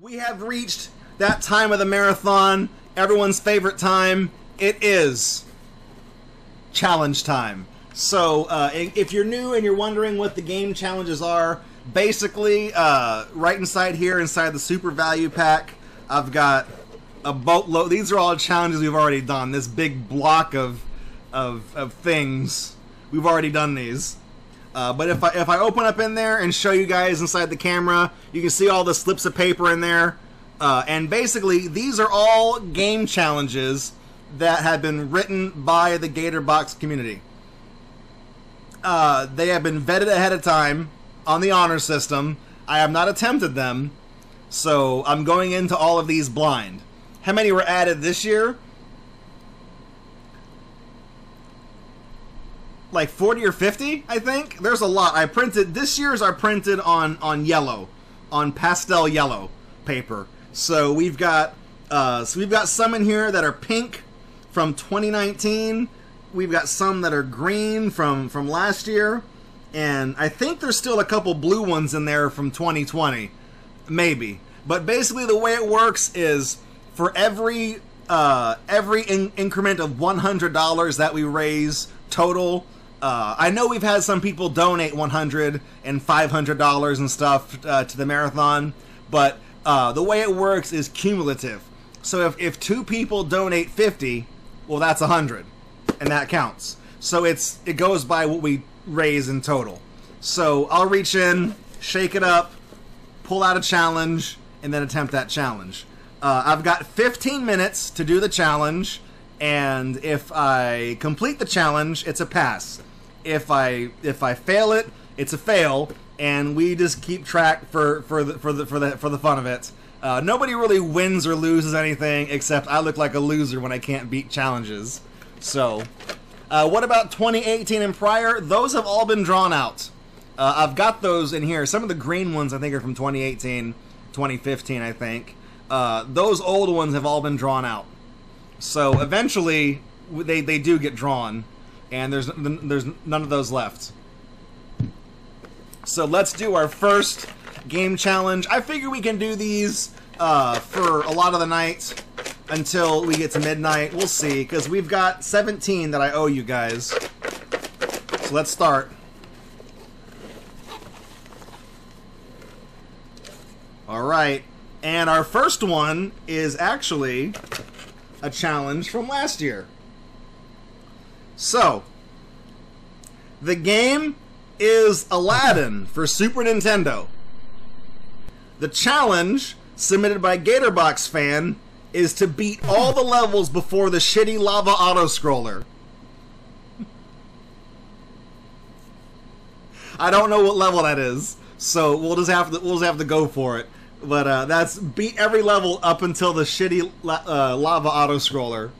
We have reached that time of the marathon, everyone's favorite time. It is challenge time. So, uh, if you're new and you're wondering what the game challenges are, basically, uh, right inside here, inside the super value pack, I've got a boatload. These are all challenges we've already done. This big block of of, of things, we've already done these. Uh, but if I if I open up in there and show you guys inside the camera, you can see all the slips of paper in there. Uh, and basically, these are all game challenges that have been written by the GatorBox community. Uh, they have been vetted ahead of time on the honor system. I have not attempted them, so I'm going into all of these blind. How many were added this year? Like 40 or 50, I think. There's a lot. I printed this year's are printed on on yellow, on pastel yellow paper. So we've got uh, so we've got some in here that are pink from 2019. We've got some that are green from from last year, and I think there's still a couple blue ones in there from 2020, maybe. But basically, the way it works is for every uh, every in- increment of $100 that we raise total. Uh, I know we've had some people donate 100 and 500 dollars and stuff uh, to the marathon, but uh, the way it works is cumulative. So if, if two people donate 50, well, that's 100, and that counts. So it's it goes by what we raise in total. So I'll reach in, shake it up, pull out a challenge, and then attempt that challenge. Uh, I've got 15 minutes to do the challenge, and if I complete the challenge, it's a pass. If I if I fail it, it's a fail, and we just keep track for for the for the for the for the fun of it. Uh, nobody really wins or loses anything except I look like a loser when I can't beat challenges. So, uh, what about 2018 and prior? Those have all been drawn out. Uh, I've got those in here. Some of the green ones I think are from 2018, 2015, I think. Uh, those old ones have all been drawn out. So eventually, they, they do get drawn, and there's there's none of those left. So let's do our first game challenge. I figure we can do these uh, for a lot of the night until we get to midnight. We'll see, because we've got 17 that I owe you guys. So let's start. All right. And our first one is actually a challenge from last year. So, the game is Aladdin for Super Nintendo. The challenge submitted by Gatorbox fan is to beat all the levels before the shitty lava auto scroller. I don't know what level that is, so we'll just have to we'll just have to go for it. But uh, that's beat every level up until the shitty uh, lava auto scroller.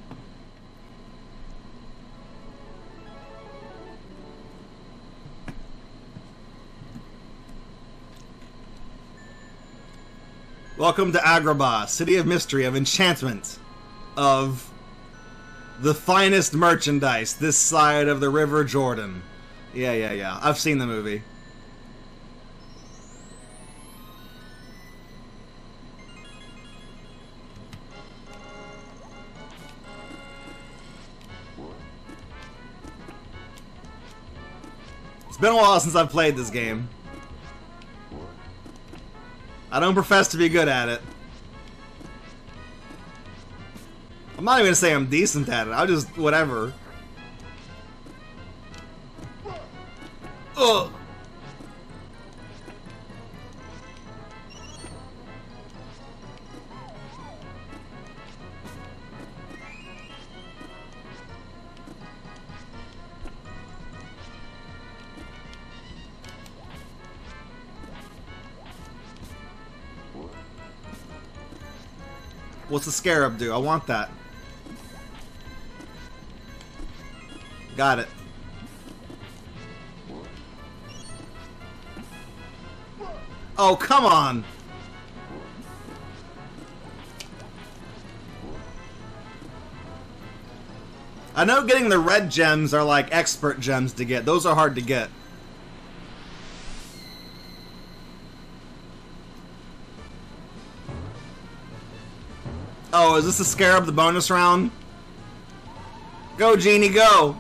Welcome to Agrabah, city of mystery, of enchantment, of the finest merchandise this side of the River Jordan. Yeah, yeah, yeah. I've seen the movie. It's been a while since I've played this game. I don't profess to be good at it. I'm not even gonna say I'm decent at it. I'll just whatever. What's the scarab do? I want that. Got it. Oh, come on! I know getting the red gems are like expert gems to get. Those are hard to get. Oh, is this the Scarab, the bonus round? Go, Genie, go!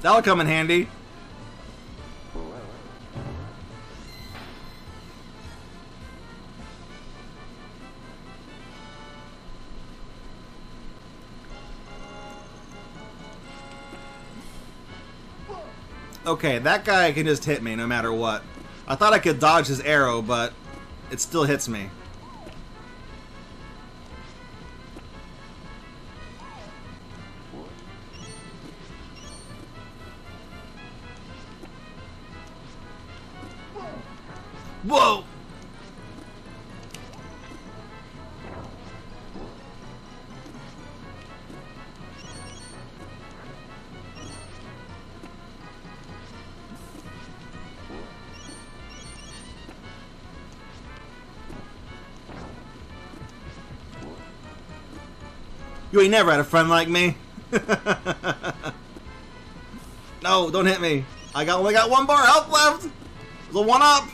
That'll come in handy. Okay, that guy can just hit me no matter what. I thought I could dodge his arrow, but it still hits me. Whoa! You ain't never had a friend like me. no, don't hit me. I got only got one bar health left. The one up.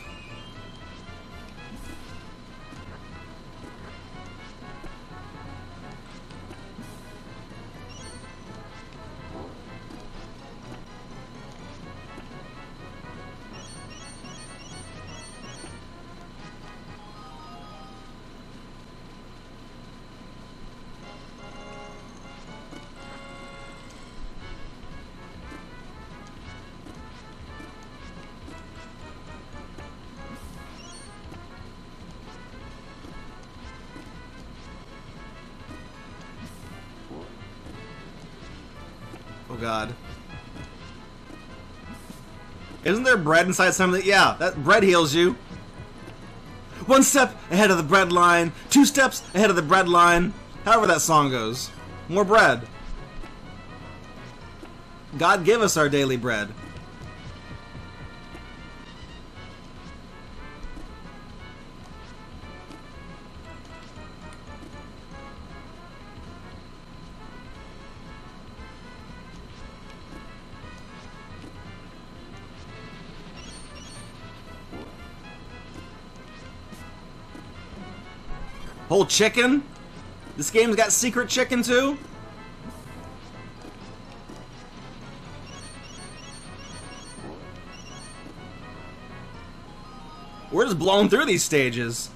Oh god. Isn't there bread inside something? Yeah, that bread heals you. One step ahead of the bread line, two steps ahead of the bread line. However that song goes. More bread. God give us our daily bread. Whole chicken? This game's got secret chicken too? We're just blowing through these stages.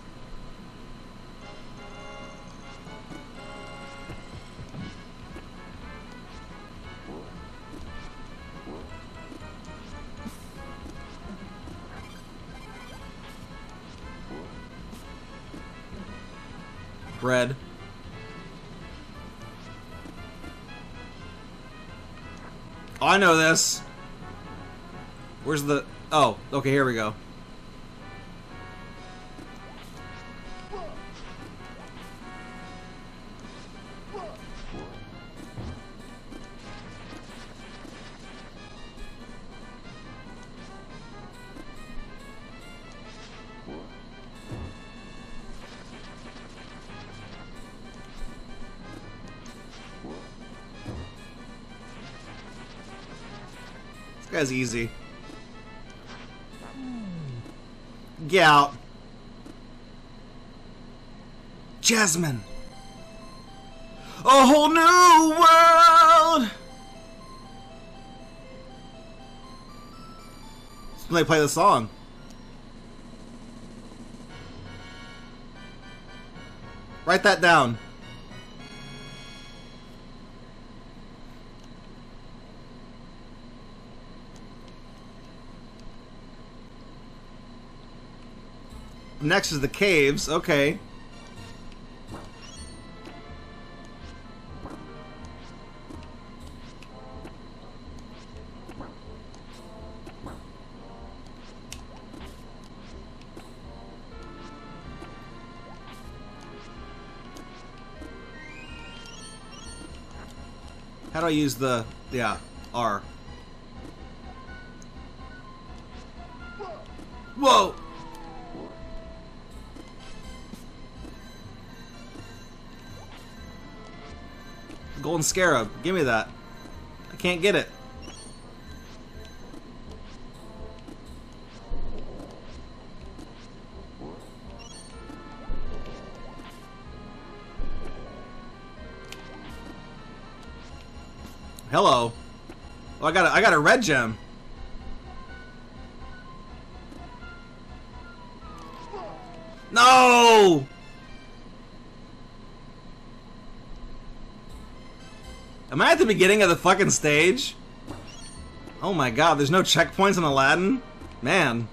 I know this. Where's the... Oh, okay, here we go. Guy's easy. Get out. Jasmine. A whole new world. They play the song. Write that down. Next is the caves. Okay. How do I use the... Yeah, R. Golden Scarab. Give me that. I can't get it. Hello. Oh, I got a, I got a red gem. Am I at the beginning of the fucking stage? Oh my god, there's no checkpoints in Aladdin? Man.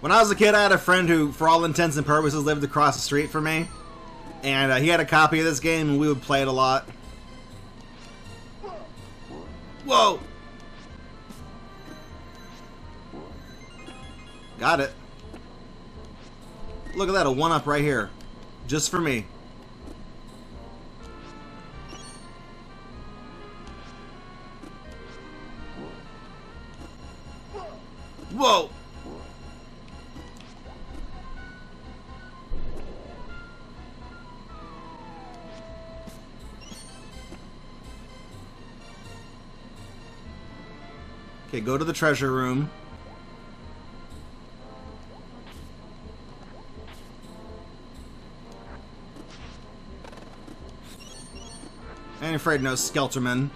When I was a kid, I had a friend who, for all intents and purposes, lived across the street from me. And uh, he had a copy of this game, and we would play it a lot. Whoa! Got it. Look at that, a one-up right here. Just for me. Okay, go to the treasure room. I ain't afraid no Skelterman.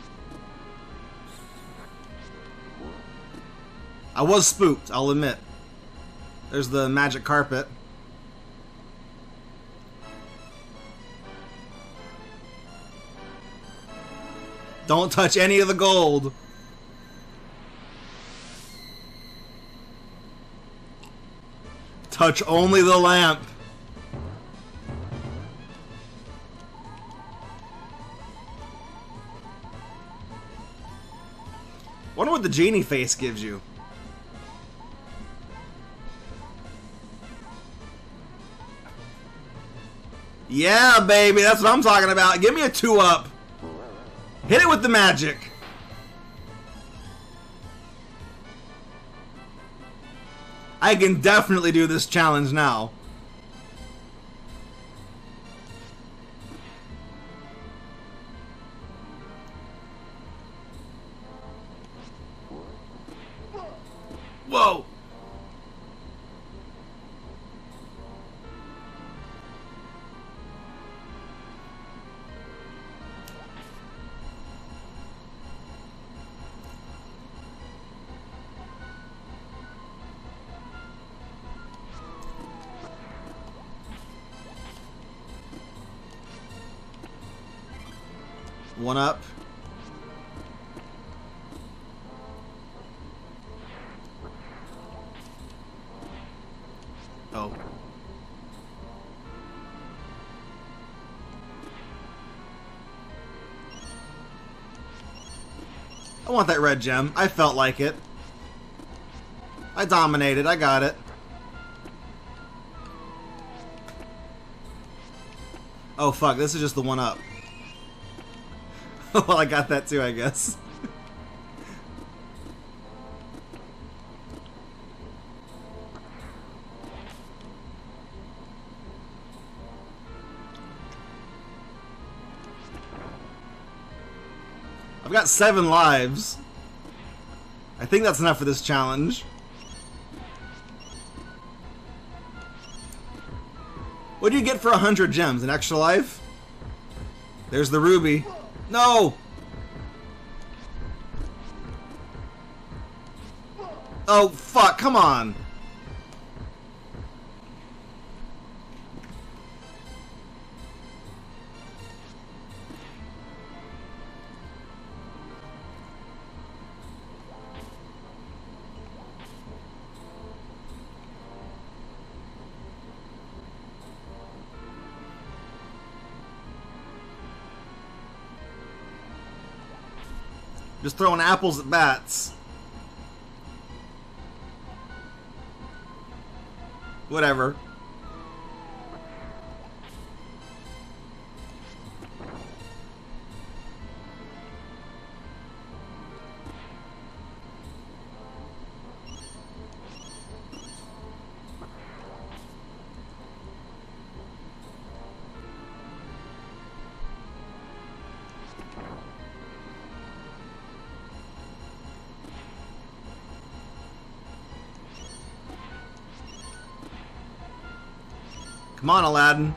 I was spooked, I'll admit. There's the magic carpet. Don't touch any of the gold. Touch only the lamp. Wonder what the genie face gives you. Yeah, baby, that's what I'm talking about. Give me a two up. Hit it with the magic. I can definitely do this challenge now. Whoa! One up. Oh. I want that red gem. I felt like it. I dominated. I got it. Oh fuck, this is just the one up. well, I got that too, I guess. I've got seven lives. I think that's enough for this challenge. What do you get for a hundred gems? An extra life? There's the ruby. No! Oh, fuck, come on. Just throwing apples at bats. Whatever. Come on, Aladdin.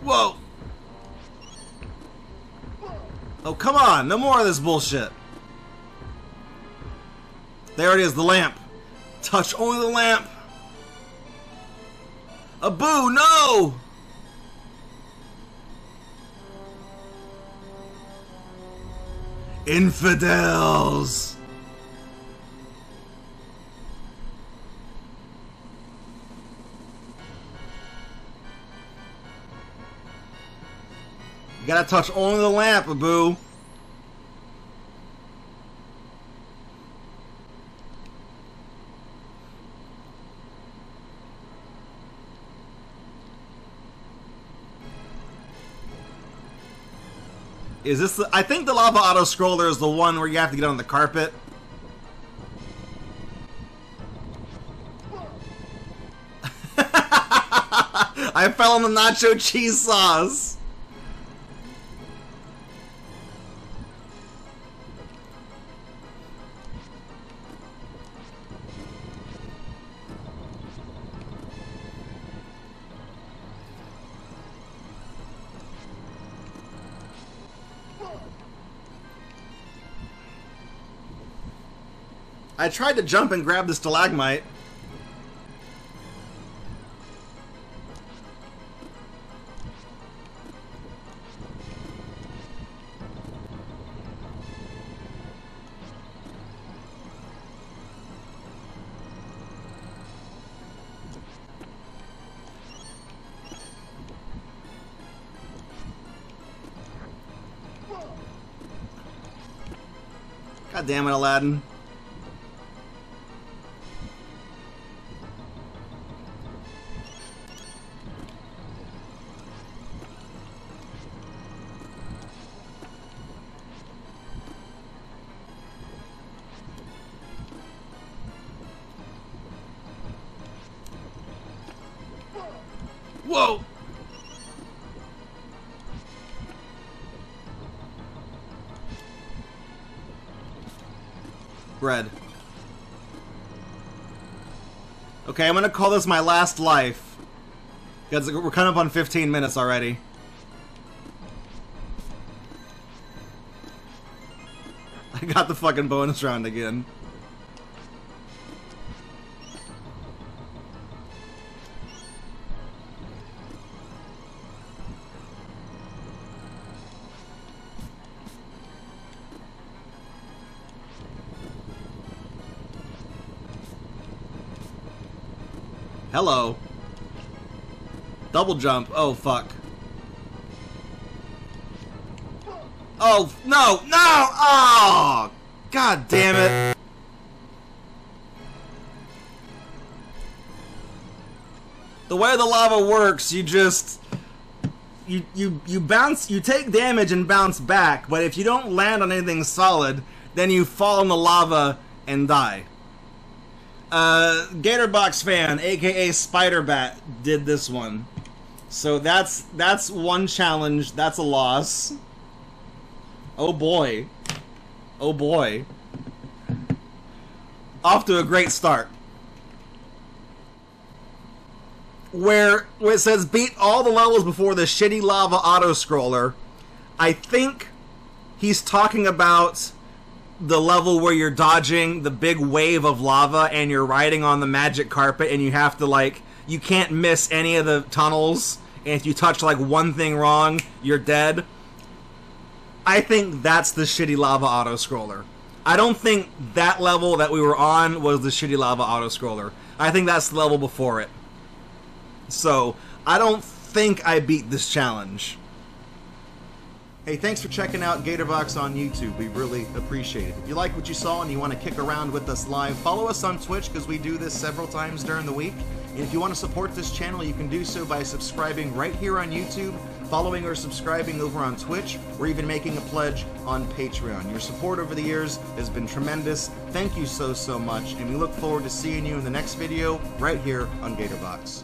Whoa! Oh, come on! No more of this bullshit! There it is, the lamp! Touch only the lamp! Abu, no! Infidels! You gotta touch only the lamp, Abu. Is this the, I think the lava auto scroller is the one where you have to get on the carpet. I fell on the nacho cheese sauce. I tried to jump and grab the stalagmite. God damn it, Aladdin. Whoa! Bread. Okay, I'm gonna call this my last life. Because we're coming up on 15 minutes already. I got the fucking bonus round again. Hello. Double jump. Oh, fuck. Oh, no, no! Oh! God damn it. The way the lava works, you just... You, you, you bounce, you take damage and bounce back, but if you don't land on anything solid, then you fall in the lava and die. Uh, Gatorbox fan, aka Spider Bat, did this one. So that's that's one challenge. That's a loss. Oh boy. Oh boy. Off to a great start. Where, where it says beat all the levels before the shitty lava auto scroller, I think he's talking about the level where you're dodging the big wave of lava and you're riding on the magic carpet and you have to like you can't miss any of the tunnels. And if you touch like one thing wrong you're dead. I think that's the shitty lava auto scroller i don't think that level that we were on was the shitty lava auto scroller i think that's the level before it. So i don't think i beat this challenge Hey, thanks for checking out Gatorbox on YouTube. We really appreciate it. If you like what you saw and you want to kick around with us live, follow us on Twitch because we do this several times during the week. And if you want to support this channel, you can do so by subscribing right here on YouTube, following or subscribing over on Twitch, or even making a pledge on Patreon. Your support over the years has been tremendous. Thank you so, so much, and we look forward to seeing you in the next video right here on Gatorbox.